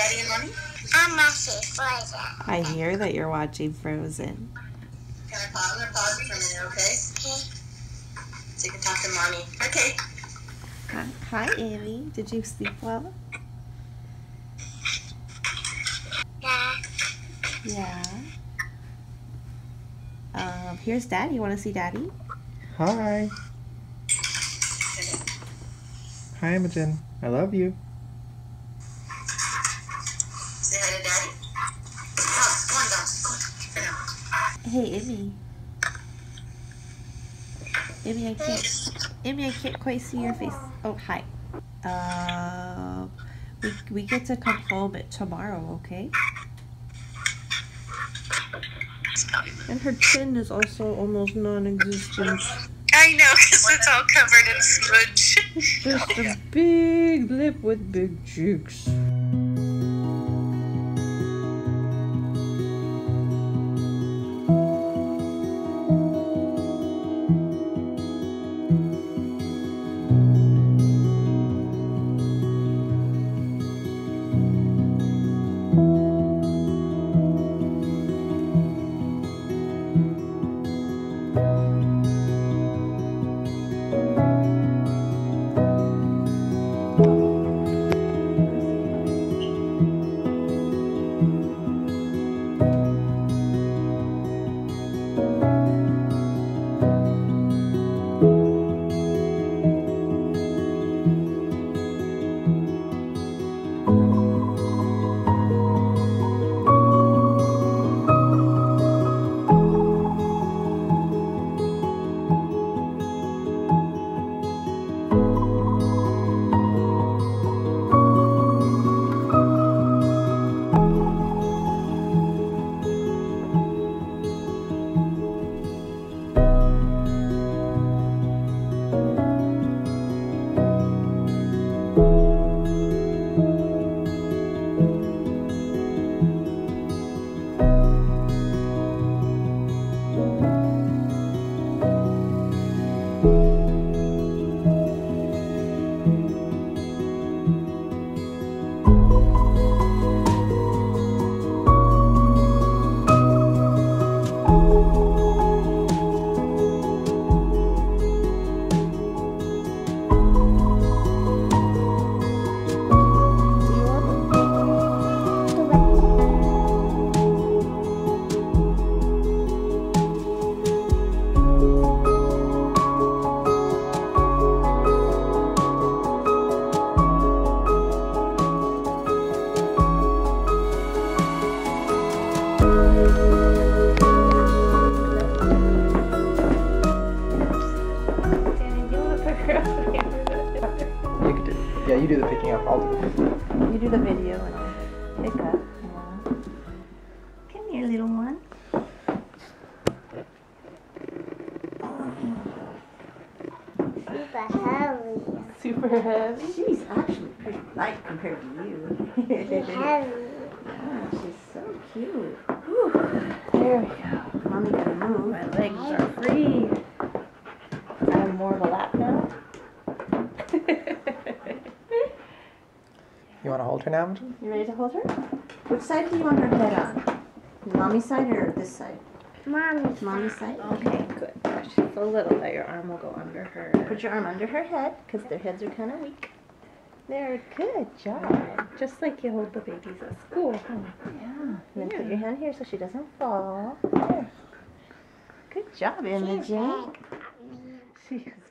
daddy and mommy? I'm watching Frozen. I hear that you're watching Frozen. Can I pause? I'm gonna pause you for a minute, okay? Okay. So you can talk to mommy. Okay. Hi, hi Amy. Did you sleep well? Yeah. Yeah. Um, here's Daddy. You want to see Daddy? Hi. Hi, Imogen. I love you. Hey, Amy. Amy, I can't. Amy, I can't quite see your face. Oh, hi. Uh, we we get to come home tomorrow, okay? And her chin is also almost non-existent. I know, because it's all covered in smudge. Just a big lip with big cheeks. You do the picking up. I'll do it. You do the video and I'll pick up. Yeah. Come here, little one. Super heavy. Super heavy. She's actually pretty light compared to you. Super heavy. Yeah, she's so cute. Whew. There we go. Mommy gotta move. My legs are free. I have more of a lap now. You want to hold her now, you ready to hold her? Which side do you want her head on? Mommy's side or this side? Mommy's Mommy's side? Okay, good. Yeah, she's so little that your arm will go under her. Put your arm under her head because their heads are kind of weak. There, good job. Just like you hold the babies at school. huh? Yeah. And then put your hand here so she doesn't fall. There. Good job, Imogen. bad. She is